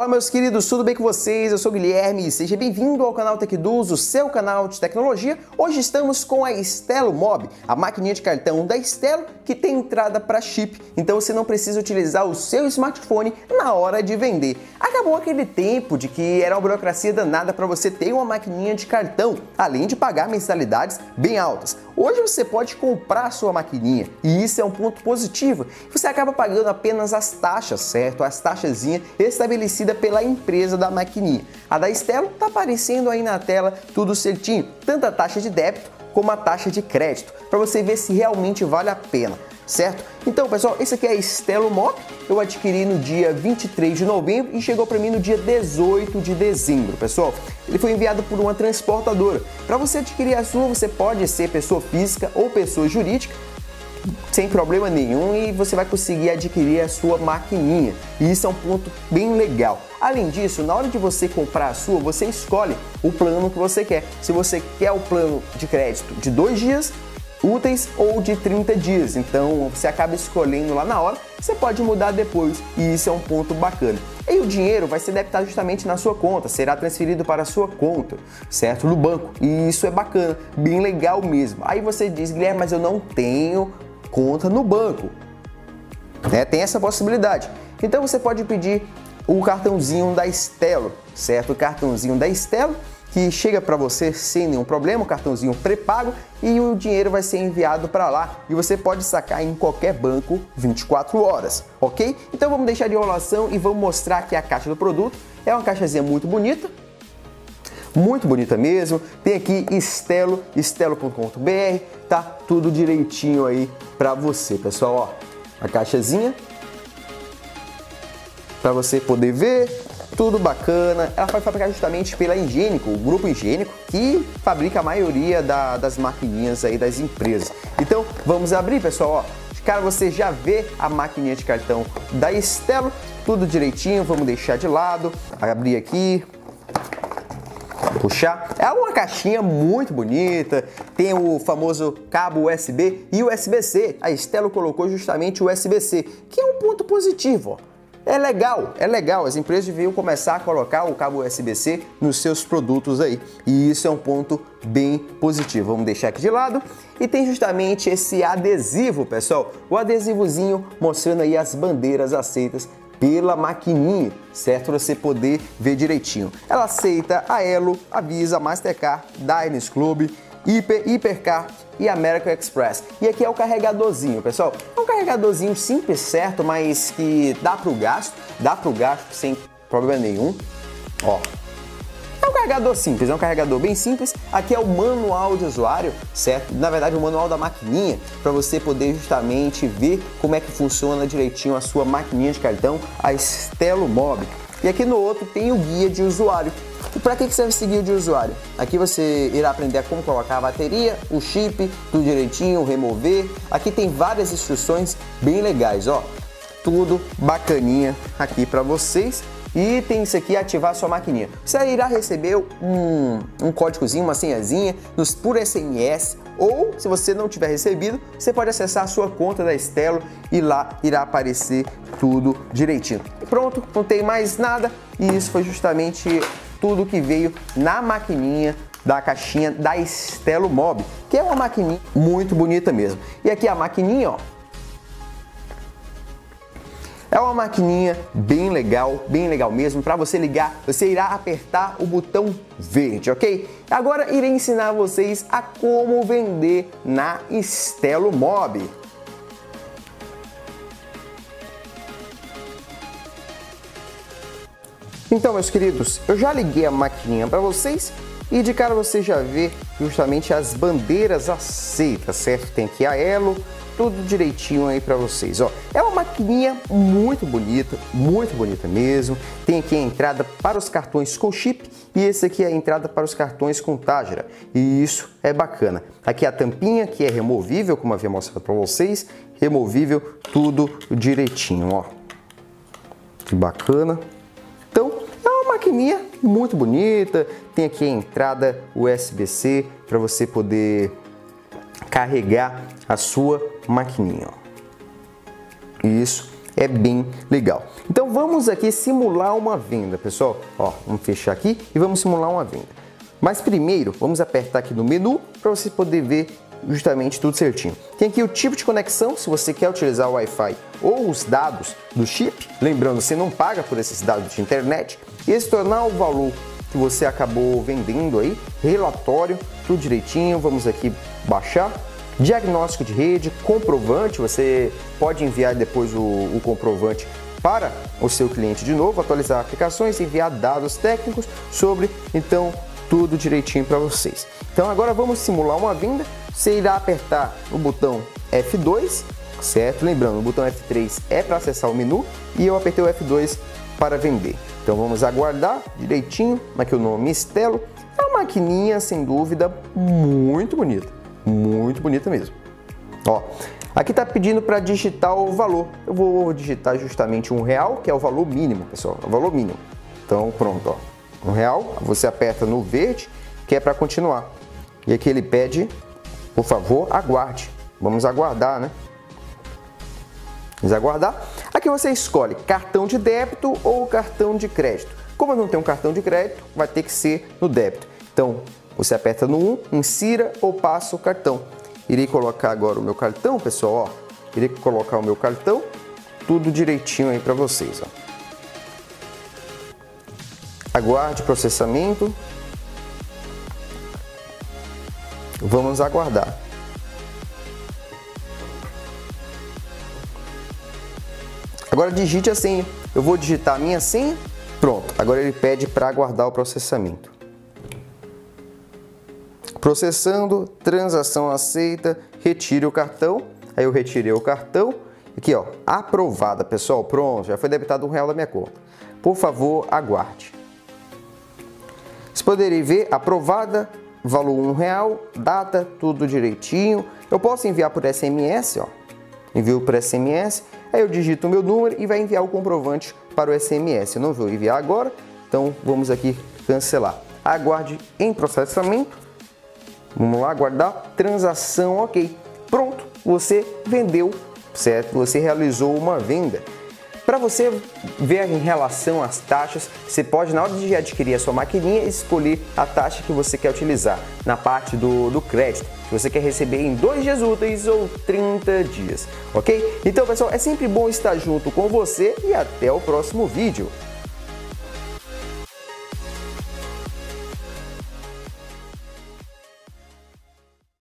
Olá meus queridos, tudo bem com vocês? Eu sou o Guilherme e seja bem-vindo ao canal TecDuz, o seu canal de tecnologia. Hoje estamos com a Stelo Mob, a maquininha de cartão da Stelo que tem entrada para chip, então você não precisa utilizar o seu smartphone na hora de vender. Acabou aquele tempo de que era uma burocracia danada para você ter uma maquininha de cartão, além de pagar mensalidades bem altas. Hoje você pode comprar sua maquininha e isso é um ponto positivo. Você acaba pagando apenas as taxas, certo? As taxazinhas estabelecidas pela empresa da maquininha. A da Estelo está aparecendo aí na tela tudo certinho, tanto a taxa de débito como a taxa de crédito, para você ver se realmente vale a pena, certo? Então, pessoal, esse aqui é a Estelo Mop, eu adquiri no dia 23 de novembro e chegou para mim no dia 18 de dezembro, pessoal. Ele foi enviado por uma transportadora. Para você adquirir a sua, você pode ser pessoa física ou pessoa jurídica, sem problema nenhum e você vai conseguir adquirir a sua maquininha. E isso é um ponto bem legal. Além disso, na hora de você comprar a sua, você escolhe o plano que você quer. Se você quer o plano de crédito de dois dias úteis ou de 30 dias. Então você acaba escolhendo lá na hora, você pode mudar depois e isso é um ponto bacana. E o dinheiro vai ser debitado justamente na sua conta, será transferido para a sua conta, certo? No banco. E isso é bacana, bem legal mesmo. Aí você diz, Guilherme, mas eu não tenho conta no banco. É, tem essa possibilidade. Então você pode pedir o cartãozinho da Estelo, certo? O cartãozinho da Estelo que chega para você sem nenhum problema, o cartãozinho pré-pago e o dinheiro vai ser enviado para lá e você pode sacar em qualquer banco 24 horas, ok? Então vamos deixar de enrolação e vamos mostrar aqui a caixa do produto. É uma caixazinha muito bonita, muito bonita mesmo. Tem aqui estelo, estelo.com.br, tá tudo direitinho aí para você, pessoal, ó. A caixazinha para você poder ver, tudo bacana. Ela foi fabricada justamente pela Higiênico, o grupo Higiênico, que fabrica a maioria da, das maquininhas aí das empresas. Então, vamos abrir, pessoal, ó. De cara você já vê a maquininha de cartão da Estelo, tudo direitinho, vamos deixar de lado, abrir aqui, puxar. É uma caixinha muito bonita, tem o famoso cabo USB e USB-C. A Estelo colocou justamente o USB-C, que é um ponto positivo. Ó. É legal, é legal. As empresas deviam começar a colocar o cabo USB-C nos seus produtos aí. E isso é um ponto bem positivo. Vamos deixar aqui de lado. E tem justamente esse adesivo, pessoal. O adesivozinho mostrando aí as bandeiras aceitas pela maquininha, certo? Para você poder ver direitinho. Ela aceita a Elo, a Visa, Mastercard, Diners Club, Hiper, Hipercar e American Express. E aqui é o carregadorzinho, pessoal. É um carregadorzinho simples, certo? Mas que dá para o gasto, dá para o gasto sem problema nenhum. Ó, é um carregador simples, é um carregador bem simples. Aqui é o manual de usuário, certo? Na verdade, o manual da maquininha, para você poder justamente ver como é que funciona direitinho a sua maquininha de cartão, a Stelo Mob. E aqui no outro tem o guia de usuário. E para que serve esse guia de usuário? Aqui você irá aprender como colocar a bateria, o chip, tudo direitinho, remover. Aqui tem várias instruções bem legais, ó. Tudo bacaninha aqui para vocês. E tem isso aqui, ativar sua maquininha. Você irá receber um, um códigozinho, uma senhazinha nos, por SMS ou se você não tiver recebido, você pode acessar a sua conta da Estelo e lá irá aparecer tudo direitinho. pronto, não tem mais nada e isso foi justamente tudo que veio na maquininha da caixinha da Estelo Mob, que é uma maquininha muito bonita mesmo. E aqui a maquininha, ó, é uma maquininha bem legal, bem legal mesmo. Para você ligar, você irá apertar o botão verde, ok? Agora irei ensinar vocês a como vender na Estelo Mob. Então, meus queridos, eu já liguei a maquininha para vocês e de cara você já vê justamente as bandeiras aceitas, certo? Tem aqui a Elo, tudo direitinho aí para vocês, ó. É uma maquininha muito bonita, muito bonita mesmo. Tem aqui a entrada para os cartões com chip e esse aqui é a entrada para os cartões com Tajra. E isso é bacana. Aqui a tampinha que é removível, como havia mostrado para vocês, removível, tudo direitinho, ó. Que bacana. Então, é uma maquininha muito bonita, tem aqui a entrada USB-C para você poder carregar a sua maquininha. Isso é bem legal. Então vamos aqui simular uma venda, pessoal. Ó, vamos fechar aqui e vamos simular uma venda. Mas primeiro, vamos apertar aqui no menu para você poder ver justamente tudo certinho. Tem aqui o tipo de conexão, se você quer utilizar o Wi-Fi ou os dados do chip. Lembrando, você não paga por esses dados de internet. E esse tornar o valor que você acabou vendendo aí, relatório, tudo direitinho. Vamos aqui baixar. Diagnóstico de rede, comprovante, você pode enviar depois o, o comprovante para o seu cliente de novo, atualizar aplicações, enviar dados técnicos sobre então tudo direitinho para vocês. Então agora vamos simular uma venda. Você irá apertar o botão F2, certo? Lembrando, o botão F3 é para acessar o menu e eu apertei o F2 para vender. Então vamos aguardar direitinho, aqui o nome Estelo. É uma maquininha, sem dúvida, muito bonita, muito bonita mesmo. Ó, aqui está pedindo para digitar o valor. Eu vou digitar justamente um real, que é o valor mínimo, pessoal, é o valor mínimo. Então pronto, ó, um real. Você aperta no verde, que é para continuar. E aqui ele pede, por favor, aguarde. Vamos aguardar, né? Vamos aguardar. Aqui você escolhe cartão de débito ou cartão de crédito. Como eu não tenho um cartão de crédito, vai ter que ser no débito. Então, você aperta no 1, insira ou passa o cartão. Irei colocar agora o meu cartão, pessoal, ó. Irei colocar o meu cartão, tudo direitinho aí para vocês, ó. Aguarde processamento. Vamos aguardar. Agora digite a senha. Eu vou digitar a minha senha. Pronto. Agora ele pede para aguardar o processamento. Processando, transação aceita, retire o cartão. Aí eu retirei o cartão. Aqui, ó, aprovada, pessoal. Pronto, já foi debitado um real da minha conta. Por favor, aguarde. Vocês poderem ver, aprovada, valor um real, data, tudo direitinho. Eu posso enviar por SMS, ó. Envio por SMS, aí eu digito o meu número e vai enviar o comprovante para o SMS. Eu não vou enviar agora, então vamos aqui cancelar. Aguarde em processamento. Vamos lá, aguardar. Transação ok. Pronto, você vendeu, certo? Você realizou uma venda. Para você ver em relação às taxas, você pode, na hora de adquirir a sua maquininha, escolher a taxa que você quer utilizar na parte do, do crédito, que você quer receber em dois dias úteis ou 30 dias, ok? Então, pessoal, é sempre bom estar junto com você e até o próximo vídeo.